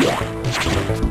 you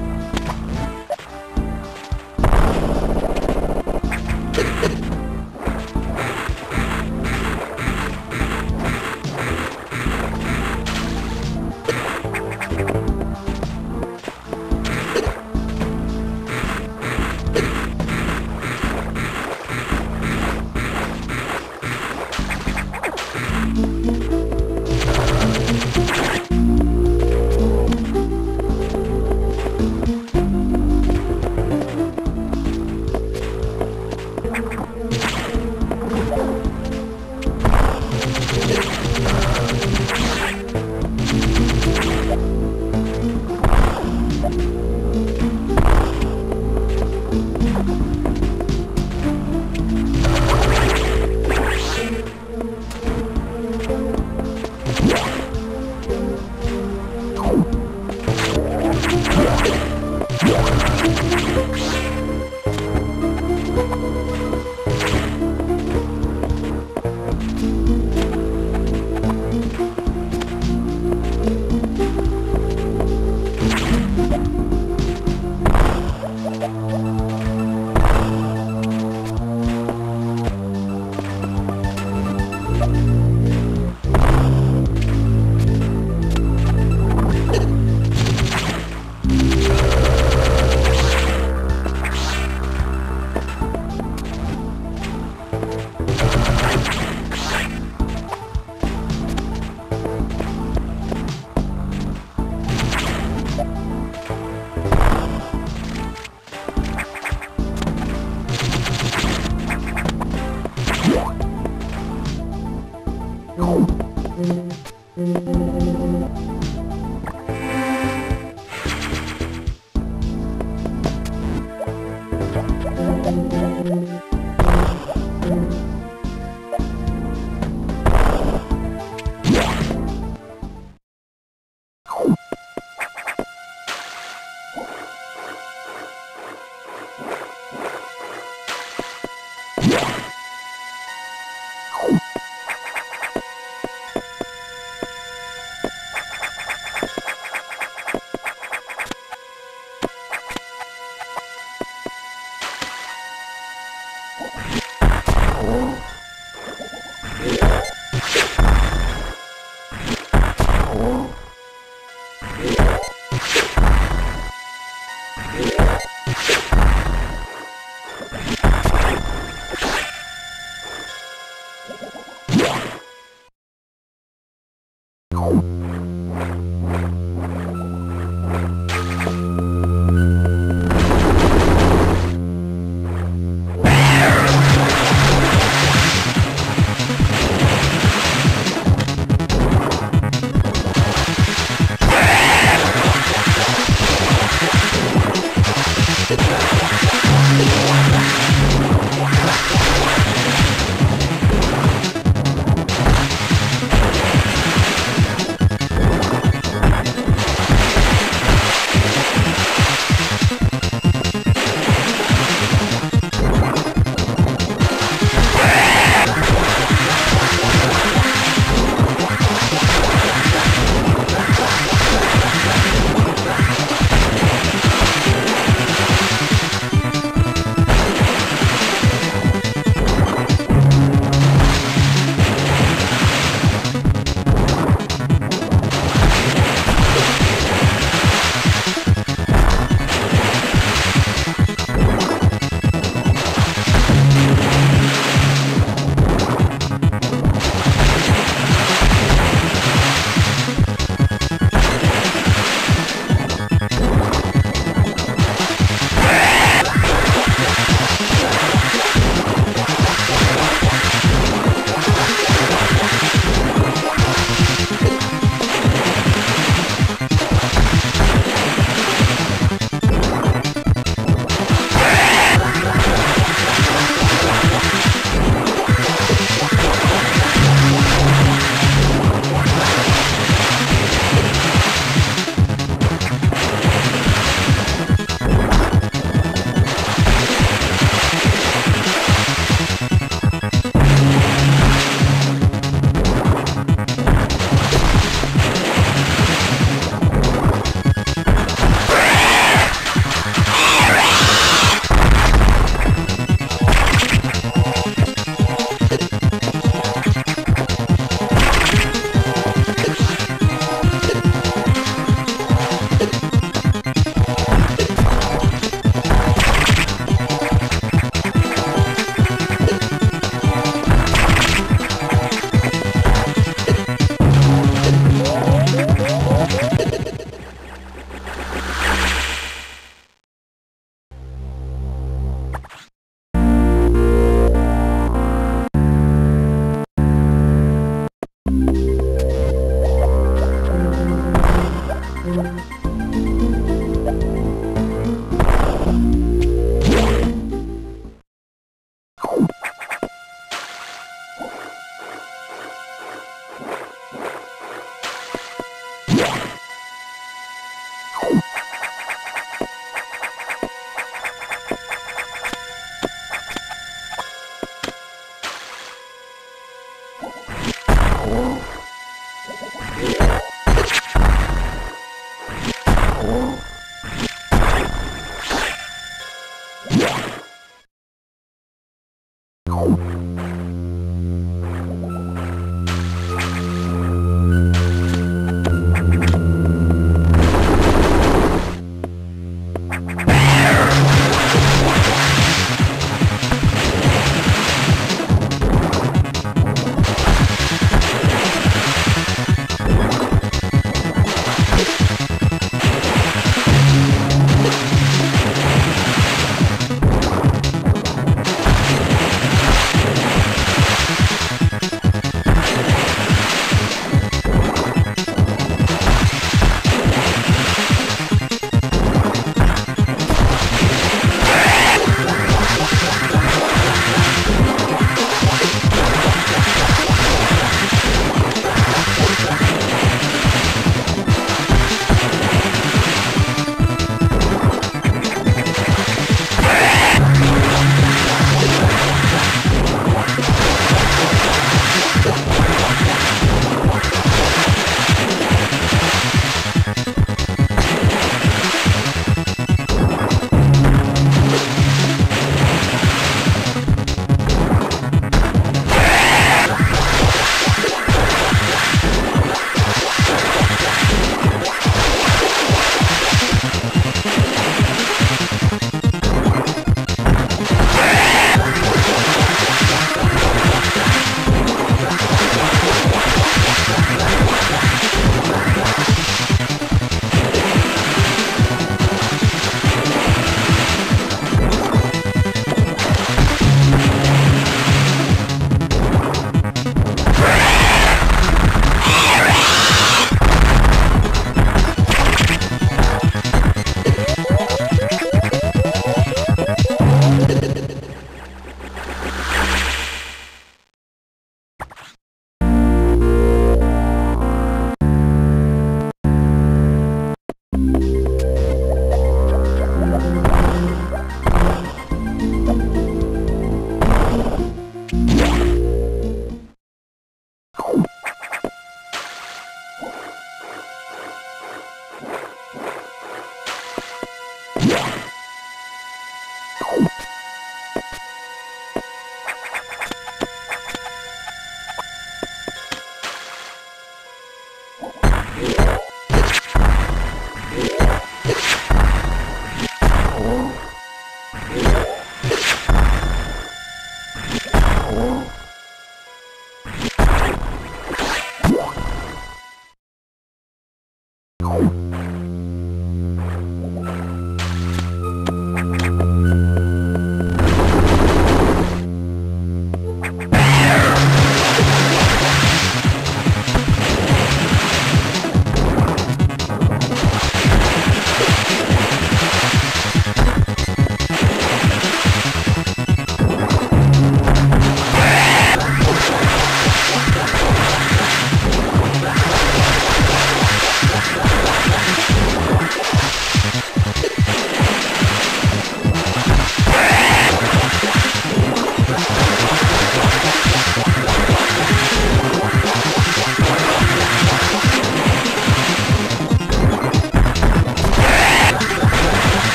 Tá Tchau.